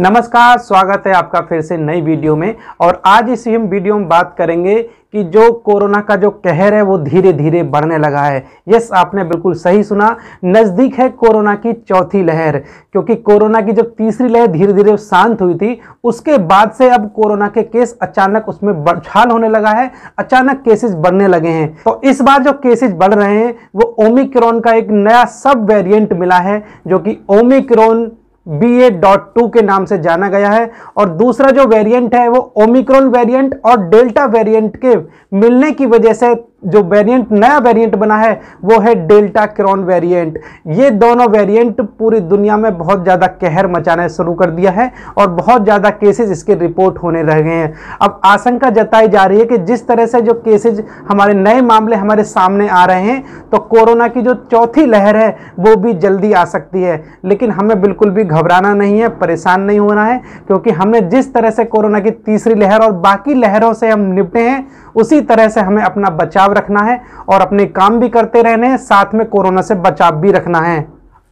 नमस्कार, स्वागत है आपका फिर से नई वीडियो में। और आज इस हम वीडियो में बात करेंगे कि जो कोरोना का जो कहर है, वो धीरे धीरे बढ़ने लगा है। यस, आपने बिल्कुल सही सुना, नज़दीक है कोरोना की चौथी लहर, क्योंकि कोरोना की जब तीसरी लहर धीरे धीरे शांत हुई थी, उसके बाद से अब कोरोना के केस अचानक उसमें बढ़छाल होने लगा है, अचानक केसेस बढ़ने लगे हैं। तो इस बार जो केसेस बढ़ रहे हैं, वो ओमिक्रॉन का एक नया सब वेरिएंट मिला है, जो कि omicron B A dot two के नाम से जाना गया है। और दूसरा जो वेरिएंट है वो ओमिक्रॉन वेरिएंट और डेल्टा वेरिएंट के मिलने की वजह से जो वेरिएंट नया वेरिएंट बना है, वो है डेल्टा क्रॉन वेरिएंट ये दोनों वेरिएंट पूरी दुनिया में बहुत ज़्यादा कहर मचाना शुरू कर दिया है और बहुत ज़्यादा केसेस इसके रिपोर्ट होने रह गए हैं. अब आशंका जताई जा रही है कि जिस तरह से जो केसेज हमारे नए मामले हमारे सामने आ रहे हैं तो कोरोना की जो चौथी लहर है, वो भी जल्दी आ सकती है. लेकिन हमें बिल्कुल भी घबराना नहीं है, परेशान नहीं होना है, क्योंकि हमने जिस तरह से कोरोना की तीसरी लहर और बाकी लहरों से हम निपटे हैं, उसी तरह से हमें अपना बचाव रखना है और अपने काम भी करते रहने हैं, साथ में कोरोना से बचाव भी रखना है।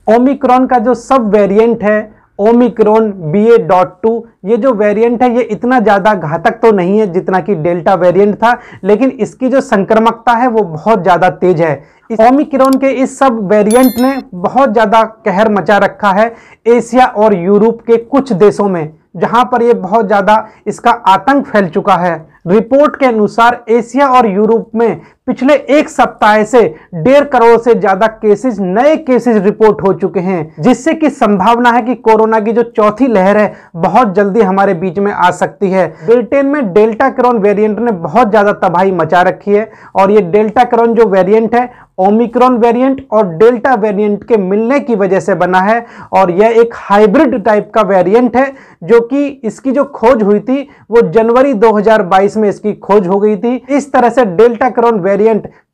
ओमिक्रॉन का जो सब वेरिएंट है, omicron B A dot two, ये जो वेरिएंट है, ये इतना ज़्यादा घातक तो नहीं है जितना कि डेल्टा वेरिएंट था, लेकिन इसकी जो संक्रमकता है, वो बहुत ज़्यादा तेज है। ओमिक्रॉन के इस सब वेरिएंट ने बहुत ज़्यादा कहर मचा रखा है एशिया और यूरोप के कुछ देशों में, जहाँ पर ये बहुत ज़्यादा इसका आतंक फैल चुका है। रिपोर्ट के अनुसार एशिया और यूरोप में पिछले एक सप्ताह से डेढ़ करोड़ से ज़्यादा केसेस नए केसेस रिपोर्ट हो चुके हैं, जिससे कि संभावना है कि कोरोना की जो चौथी लहर है, बहुत जल्दी हमारे बीच में आ सकती है। ब्रिटेन में डेल्टा क्रोन वेरिएंट ने बहुत ज़्यादा तबाही मचा रखी है, और ये डेल्टा क्रोन जो वेरिएंट है ओमिक्रॉन वेरिएंट और डेल्टा वेरिएंट के मिलने की वजह से बना है, और यह एक हाइब्रिड टाइप का वेरिएंट है, जो कि इसकी जो खोज हुई थी, वो जनवरी 2022 में इसकी खोज हो गई थी। इस तरह से डेल्टा क्रॉन वेरिएंट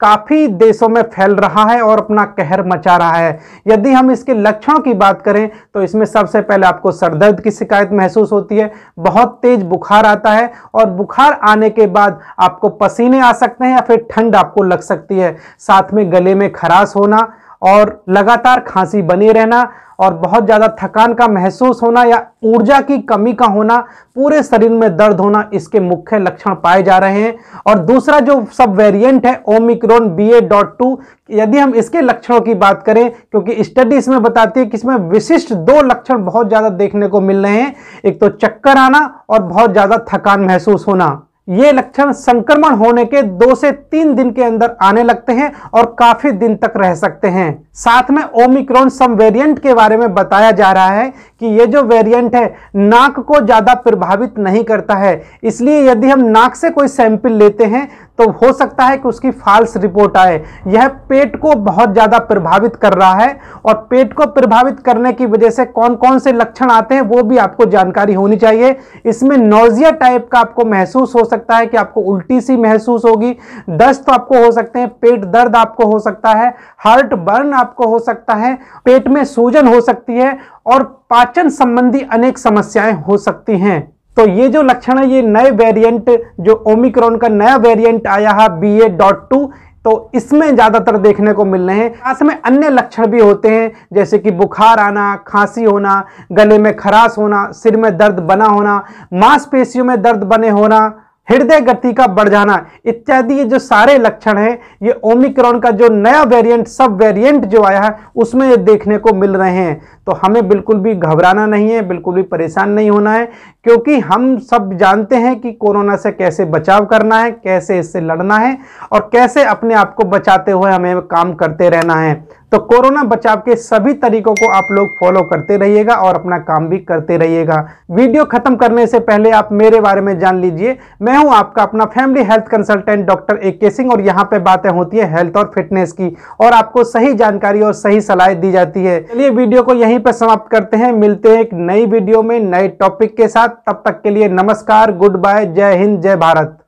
काफ़ी देशों में फैल रहा है और अपना कहर मचा रहा है। यदि हम इसके लक्षणों की बात करें तो इसमें सबसे पहले आपको सरदर्द की शिकायत महसूस होती है। बहुत तेज बुखार आता है और बुखार आने के बाद आपको पसीने आ सकते हैं या फिर ठंड आपको लग सकती है। साथ में गले में खराश होना और लगातार खांसी बनी रहना और बहुत ज़्यादा थकान का महसूस होना या ऊर्जा की कमी का होना, पूरे शरीर में दर्द होना इसके मुख्य लक्षण पाए जा रहे हैं। और दूसरा जो सब वेरिएंट है omicron B A dot two यदि हम इसके लक्षणों की बात करें, क्योंकि स्टडी इसमें बताती है कि इसमें विशिष्ट दो लक्षण बहुत ज़्यादा देखने को मिल रहे हैं। एक तो चक्कर आना और बहुत ज़्यादा थकान महसूस होना। ये लक्षण संक्रमण होने के दो से तीन दिन के अंदर आने लगते हैं और काफ़ी दिन तक रह सकते हैं। साथ में ओमिक्रॉन सम वेरिएंट के बारे में बताया जा रहा है कि ये जो वेरिएंट है, नाक को ज़्यादा प्रभावित नहीं करता है। इसलिए यदि हम नाक से कोई सैंपल लेते हैं तो हो सकता है कि उसकी फाल्स रिपोर्ट आए। यह पेट को बहुत ज़्यादा प्रभावित कर रहा है और पेट को प्रभावित करने की वजह से कौन कौन से लक्षण आते हैं, वो भी आपको जानकारी होनी चाहिए। इसमें नोजिया टाइप का आपको महसूस हो सकता है कि आपको उल्टी सी महसूस होगी। दस्त आपको हो सकते हैं, पेट दर्द आपको हो सकता है हार्ट बर्न आपको हो सकता है, पेट में सूजन हो सकती है और पाचन संबंधी अनेक समस्याएँ हो सकती हैं। तो ये जो लक्षण है, ये नए वेरिएंट जो ओमिक्रॉन का नया वेरिएंट आया है बी ए डॉट टू तो इसमें ज़्यादातर देखने को मिल रहे हैं। खास में अन्य लक्षण भी होते हैं, जैसे कि बुखार आना, खांसी होना, गले में खराश होना, सिर में दर्द बना होना, मांसपेशियों में दर्द बने होना हृदय गति का बढ़ जाना, इत्यादि ये जो सारे लक्षण हैं, ये ओमिक्रॉन का जो नया वेरिएंट सब वेरिएंट जो आया है, उसमें ये देखने को मिल रहे हैं। तो हमें बिल्कुल भी घबराना नहीं है, बिल्कुल भी परेशान नहीं होना है, क्योंकि हम सब जानते हैं कि कोरोना से कैसे बचाव करना है, कैसे इससे लड़ना है और कैसे अपने आप को बचाते हुए हमें काम करते रहना है। तो कोरोना बचाव के सभी तरीकों को आप लोग फॉलो करते रहिएगा और अपना काम भी करते रहिएगा। वीडियो खत्म करने से पहले आप मेरे बारे में जान लीजिए। मैं हूँ आपका अपना family health consultant doctor A K Singh और यहाँ पे बातें होती है हेल्थ और फिटनेस की और आपको सही जानकारी और सही सलाह दी जाती है। चलिए वीडियो को यहीं पर समाप्त करते हैं। मिलते हैं एक नई वीडियो में नए टॉपिक के साथ। तब तक के लिए नमस्कार गुड बाय जय हिंद, जय भारत।